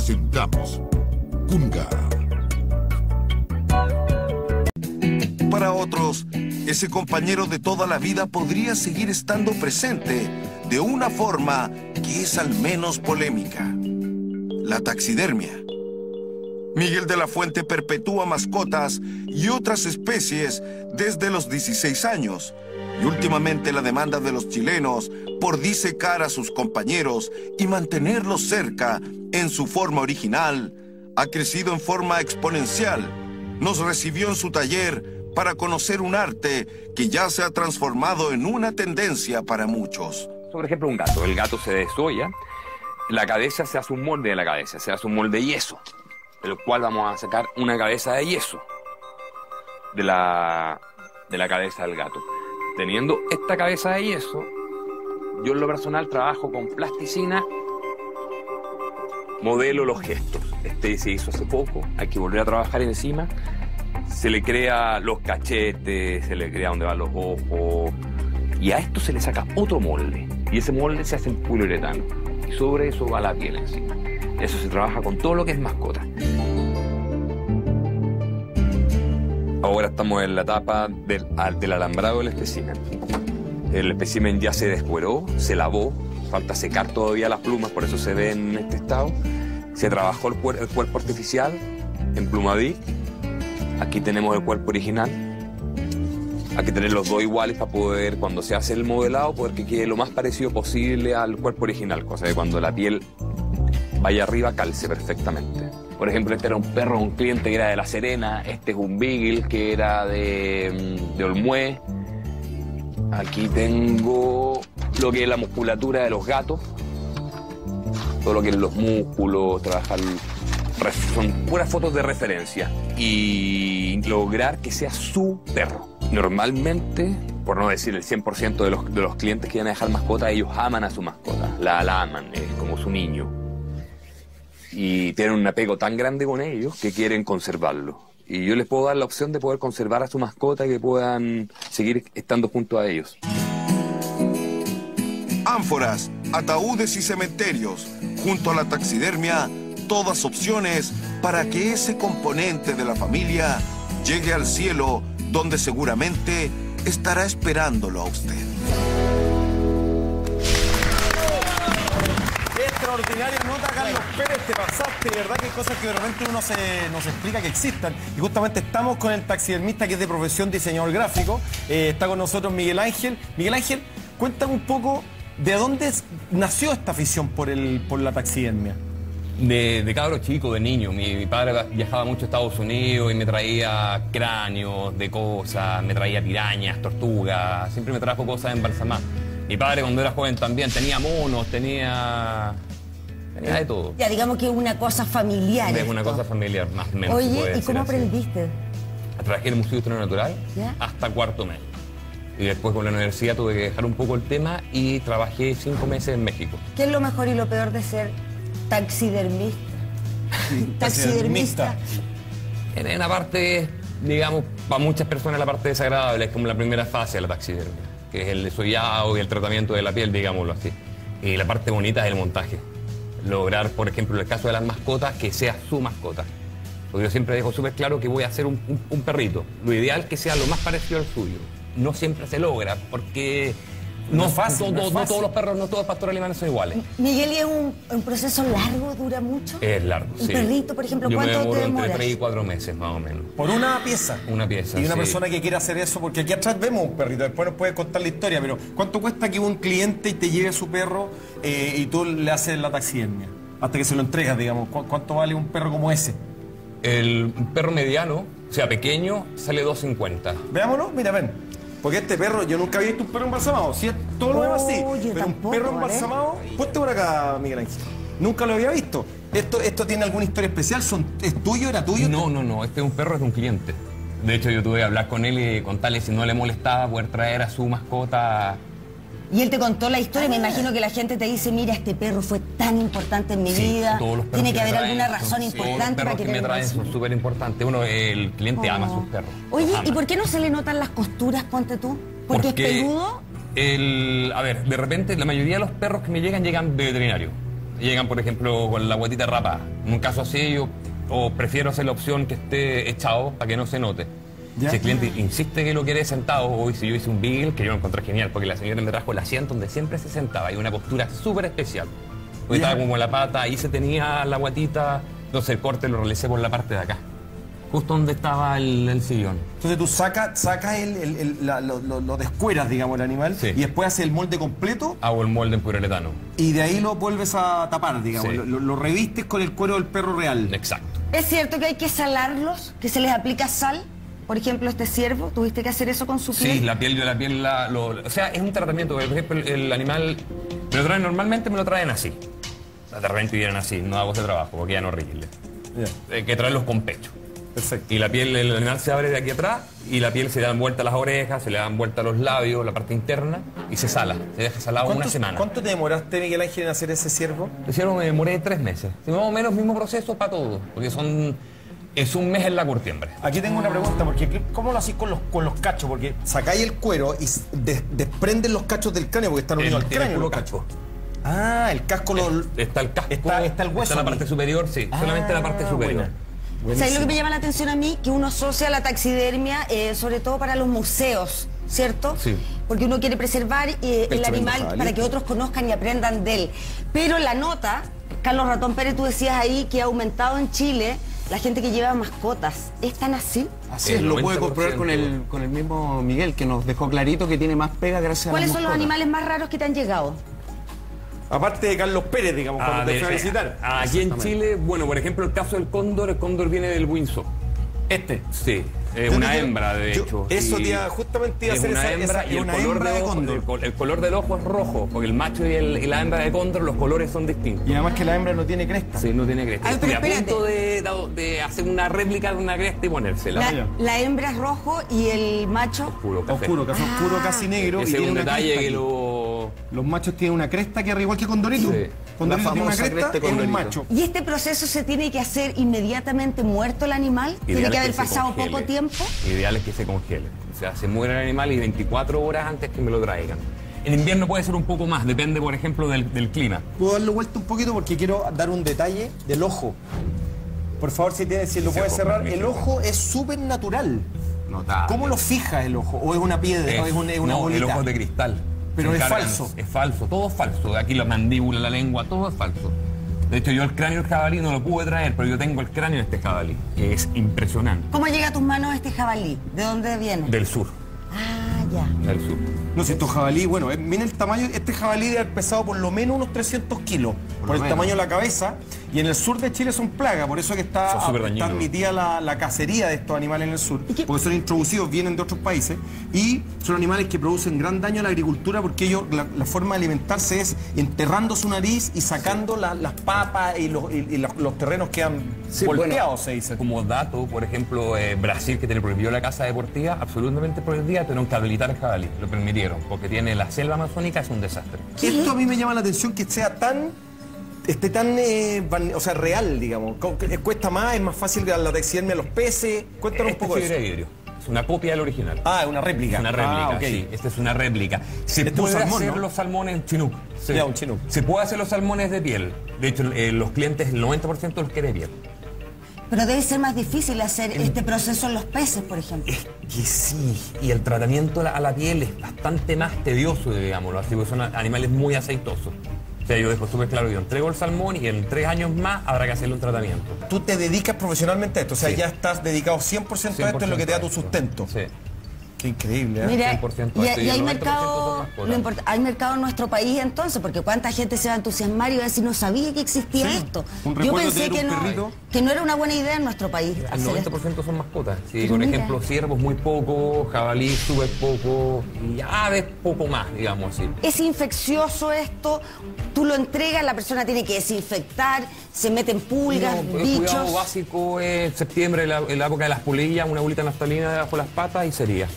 presentamos Kunga. Para otros, ese compañero de toda la vida podría seguir estando presente de una forma que es al menos polémica. La taxidermia. Miguel de la Fuente perpetúa mascotas y otras especies desde los 16 años. Y últimamente la demanda de los chilenos por disecar a sus compañeros y mantenerlos cerca en su forma original ha crecido en forma exponencial. Nos recibió en su taller para conocer un arte que ya se ha transformado en una tendencia para muchos. Por ejemplo, un gato. El gato se desolla, la cabeza se hace un molde de la cabeza, se hace un molde de yeso, de lo cual vamos a sacar una cabeza de yeso de la, de la cabeza del gato. Teniendo esta cabeza de yeso, yo en lo personal trabajo con plasticina, modelo los gestos. Este se hizo hace poco, hay que volver a trabajar encima. Se le crea los cachetes, se le crea donde van los ojos. Y a esto se le saca otro molde. Y ese molde se hace en poliuretano. Y sobre eso va la piel encima. Eso se trabaja con todo lo que es mascota. Ahora estamos en la etapa del, alambrado del espécimen. El espécimen ya se descueró, se lavó, falta secar todavía las plumas, por eso se ve en este estado. Se trabajó el cuerpo artificial en plumaví. Aquí tenemos el cuerpo original. Hay que tener los dos iguales para poder, cuando se hace el modelado, poder que quede lo más parecido posible al cuerpo original, cosa de cuando la piel vaya arriba calce perfectamente. Por ejemplo, este era un perro, un cliente que era de La Serena, este es un Beagle que era de, mm, de Olmué. Aquí tengo lo que es la musculatura de los gatos, todo lo que es los músculos, trabajar. Son puras fotos de referencia y lograr que sea su perro. Normalmente, por no decir el 100% de los, de los clientes que van a dejar mascota, ellos aman a su mascota, la, la aman, es como su niño y tienen un apego tan grande con ellos que quieren conservarlo. Y yo les puedo dar la opción de poder conservar a su mascota y que puedan seguir estando junto a ellos. Ánforas, ataúdes y cementerios, junto a la taxidermia, todas opciones para que ese componente de la familia llegue al cielo donde seguramente estará esperándolo a usted. Extraordinaria nota, Carlos Pérez, te pasaste, de verdad que hay cosas que realmente uno se, nos explica que existan. Y justamente estamos con el taxidermista que es de profesión diseñador gráfico. Eh, está con nosotros Miguel Ángel. Miguel Ángel, cuéntame un poco de dónde nació esta afición por, el, por la taxidermia. De, de cabro chico, de niño. Mi, mi padre viajaba mucho a Estados Unidos y me traía cráneos de cosas, me traía pirañas, tortugas, siempre me trajo cosas embalsamadas. Mi padre cuando era joven también tenía monos, tenía... Tenía de todo. Ya, digamos que es una cosa familiar. Es una esto. cosa familiar, más o menos. Oye, ¿y cómo así. aprendiste? Trabajé en el Museo de Historia Natural ¿Ya? hasta cuarto medio. Y después con la universidad tuve que dejar un poco el tema y trabajé cinco meses en México. ¿Qué es lo mejor y lo peor de ser taxidermista? taxidermista. En en la parte, digamos, para muchas personas la parte desagradable es como la primera fase de la taxidermia, que es el desollado y el tratamiento de la piel, digámoslo así. Y la parte bonita es el montaje. Lograr, por ejemplo, en el caso de las mascotas, que sea su mascota. Porque yo siempre dejo súper claro que voy a hacer un, un- un perrito. Lo ideal que sea lo más parecido al suyo. No siempre se logra, porque no, es fácil, todo- no es no fácil. todos los perros, no todos los pastores alemanes son iguales. Miguel, ¿y es un, un proceso largo? ¿Dura mucho? Es largo, Un sí. perrito, por ejemplo, Yo me ¿cuánto te demoro entre demoras? 3 y 4 meses, más o menos. Por una pieza. Una pieza, Y una sí. persona que quiere hacer eso, porque aquí atrás vemos un perrito, después nos puedes contar la historia, pero ¿cuánto cuesta que un cliente te lleve su perro eh, y tú le haces la taxidermia? Hasta que se lo entregas, digamos. ¿Cu- ¿Cuánto vale un perro como ese? El perro mediano, o sea, pequeño, sale 2.50. Veámoslo, mira, ven. Porque este perro, yo nunca había visto un perro embalsamado. Sí, todo lo demás sí. Pero tampoco, un perro ¿vale? embalsamado, ponte por acá, Miguel Ángel. Nunca lo había visto. ¿Esto, esto tiene alguna historia especial? ¿Son, ¿Es tuyo? ¿Era tuyo? No, no, no, este es un perro es de un cliente. De hecho, yo tuve que hablar con él y contarle si no le molestaba poder traer a su mascota. Y él te contó la historia, me imagino que la gente te dice, mira, este perro fue tan importante en mi Sí, vida, todos los perros tiene que me haber alguna son- razón sí, Todos los importante para perros que que me traen son súper importantes. Uno, el cliente ama a sus perros. Oye, ¿y por qué no se le notan las costuras, ponte tú? ¿Porque, es peludo? El, a ver, de repente la mayoría de los perros que me llegan llegan de veterinario. llegan, por ejemplo, con la guatita rapa. En un caso así, yo o prefiero hacer la opción que esté echado para que no se note. Ya. Si el cliente insiste que lo quiere sentado, o si yo hice un beagle, que yo lo encontré genial, porque la señora me trajo el asiento donde siempre se sentaba, y una postura súper especial. Porque Ya. estaba como la pata, ahí se tenía la guatita, entonces el corte lo realicé por la parte de acá, justo donde estaba el, el sillón. Entonces tú sacas saca el, el- el- la- lo, lo- lo descueras, digamos, el animal, Sí. y después haces el molde completo Hago el molde en poliuretano. y de ahí lo vuelves a tapar, digamos. Sí. Lo- lo revistes con el cuero del perro real. Exacto. ¿Es cierto que hay que salarlos? ¿Que se les aplica sal? Por ejemplo, este ciervo, ¿tuviste que hacer eso con su piel? Sí, la piel, yo la piel, la, lo- o sea, es un tratamiento. Por ejemplo, el, el animal, me lo traen normalmente, me lo traen así. De repente vienen así, no hago ese trabajo, porque ya no horrible. Ya, Hay que traerlos con pecho. perfecto. Y la piel, el animal se abre de aquí atrás y la piel se le dan vuelta las orejas, se le dan vuelta los labios, la parte interna y se sala. Se deja salado una ¿Cuánto, semana. cuánto te demoraste, Miguel Ángel, en hacer ese ciervo? Lo hicieron, me demoré tres meses. Más o menos mismo proceso para todo, porque son, es un mes en la curtiembre. Aquí tengo una pregunta, porque ¿cómo lo hacís con los, con los cachos? Porque sacáis el cuero y desprenden los cachos del cráneo, porque están unidos al cráneo. los cachos. casco. Ah, el casco lo... Está el casco. Está- está el hueso Está la aquí. parte superior, sí. solamente la parte Ah, superior. buena. ¿Sabes lo que me llama la atención a mí? Que uno asocia la taxidermia, eh, sobre todo para los museos, ¿cierto? Sí. Porque uno quiere preservar eh, el animal para que otros conozcan y aprendan de él. Pero la nota, Carlos Ratón Pérez, tú decías ahí que ha aumentado en Chile la gente que lleva mascotas. ¿Es tan así? Así es, lo puede 90%. comprobar con el, con el mismo Miguel, que nos dejó clarito que tiene más pega gracias a ¿Cuáles son los animales más raros que te han llegado? Aparte de Carlos Pérez, digamos, cuando Ah, te de- fue a visitar. Aquí en Chile, bueno, por ejemplo, el caso del cóndor, el cóndor viene del Windsor. Este. Sí, es una hembra, de yo- hecho. eso te iba- justamente iba a es hacer una esa- hembra esa- y el una color, hembra de de ojo, cóndor. el, col- el color del ojo es rojo, porque el macho y, el- y la hembra de cóndor, los colores son distintos. Y además que la hembra no tiene cresta. Sí, no tiene cresta. Ay, Estoy a punto de, de hacer una réplica de una cresta y ponérsela. La, la hembra es rojo y el macho... Oscuro, café. Oscuro, casi oscuro, casi negro. y es un detalle que aquí. Lo... Los machos tienen una cresta que arriba igual que Condorito. Sí. Condorito La tiene una cresta, cresta es un macho. ¿Y este proceso se tiene que hacer inmediatamente muerto el animal? ¿Tiene Ideal que es haber se pasado poco tiempo? Ideal es que se congele. O sea, se muere el animal y 24 horas antes que me lo traigan. En invierno puede ser un poco más, depende, por ejemplo, del, del clima. Puedo darle vuelta un poquito porque quiero dar un detalle del ojo. Por favor, si, tiene, si lo puedes cerrar. El ojo es súper natural. Notable. ¿Cómo lo fijas el ojo? ¿O es una piedra? ¿O es una, es una no, bolita? el ojo es de cristal. Pero es falso. Es falso, todo es falso. Aquí la mandíbula, la lengua, todo es falso. De hecho, yo el cráneo del jabalí no lo pude traer, pero yo tengo el cráneo de este jabalí, que es impresionante. ¿Cómo llega a tus manos este jabalí? ¿De dónde viene? Del sur, Ah, ya. del sur. No, si estos jabalí, bueno, eh, miren el tamaño, este jabalí debe haber pesado por lo menos unos 300 kilos, por, el menos. tamaño de la cabeza, y en el sur de Chile son plagas, por eso que está, está admitida la, la cacería de estos animales en el sur, ¿Y qué- porque son introducidos, vienen de otros países, y son animales que producen gran daño a la agricultura porque ellos, la, la forma de alimentarse es enterrando su nariz y sacando la- las papas y los, y- y los, los terrenos quedan Sí, volteados, bueno, se dice. Como dato, por ejemplo, eh, Brasil, que te prohibió la caza deportiva, absolutamente prohibida, tuvieron que habilitar el jabalí. Lo permitieron, porque tiene la selva amazónica, es un desastre. Esto a mí me llama la atención que sea tan esté tan eh, van- o sea real digamos Co- que- cuesta más es más fácil la taxidermia a los peces cuéntanos un Este poco de fibra eso de vidrio. Es una copia del original. ah es una réplica Es una réplica, ah, ok. sí. Esta es una réplica. Se Este es un puede salmón, hacer ¿no? los salmones chinook. Sí. Ya, un chinook. Se puede hacer los salmones de piel. De hecho, eh, los clientes, el 90% los quiere de piel. Pero debe ser más difícil hacer este proceso en los peces, por ejemplo. Es que sí. Y el tratamiento a la- a la piel es bastante más tedioso, digámoslo así, porque son a- animales muy aceitosos. Yo dejo súper claro, yo entrego el salmón y en tres años más habrá que hacerle un tratamiento. tú te dedicas profesionalmente a esto o sea Sí. ya estás dedicado 100%, a esto es lo que te da tu sustento Sí. qué increíble ¿eh? Mira, 100% y, esto, y hay 90% mercado, son mascotas. lo import- hay mercado en nuestro país entonces, porque cuánta gente se va a entusiasmar y va a decir no sabía que existía Sí, esto. un Yo pensé que no, perrito. Que no era una buena idea en nuestro país El hacer esto. 90% son mascotas. Sí, por mira. ejemplo, ciervos muy poco, jabalí súper poco y aves poco más, digamos así. Es infeccioso esto, tú lo entregas, la persona tiene que desinfectar, se meten pulgas, No, el cuidado bichos. básico es septiembre, la, en la época de las polillas, una bolita de naftalina debajo de las patas y sería.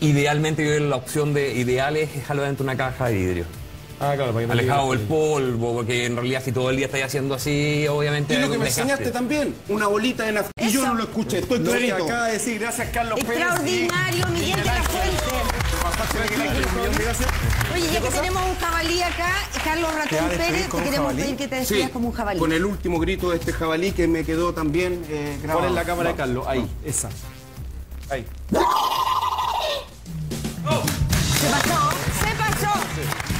Idealmente yo la opción de ideales es dejarlo dentro de una caja de vidrio. Ah, claro, para que no alejado del polvo, porque en realidad si todo el día estáis haciendo así, obviamente... Y lo que me enseñaste también, una bolita de nafta. Y yo no lo escuché, estoy Lo que clarito. acaba de decir, gracias Carlos Pérez. Extraordinario, Miguel de la Fuente. Oye, ya que tenemos un jabalí acá, Carlos ¿Te vas Ratón Pérez, te queremos pedir que te Sí, despidas como un jabalí. con el último grito de este jabalí que me quedó también eh, grabado. ¿Cuál es la cámara de. Carlos? Ahí, esa. Ahí. Se pasó, se pasó.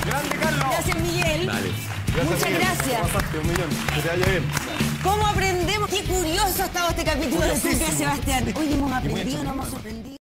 Grande Carlos. Gracias, Miguel. Muchas Miguel. gracias. Pasaste un millón. Que te vaya bien. ¿Cómo aprendemos? Qué curioso ha estado este capítulo de Sergio Sebastián. Hoy hemos aprendido, nos hemos sorprendido.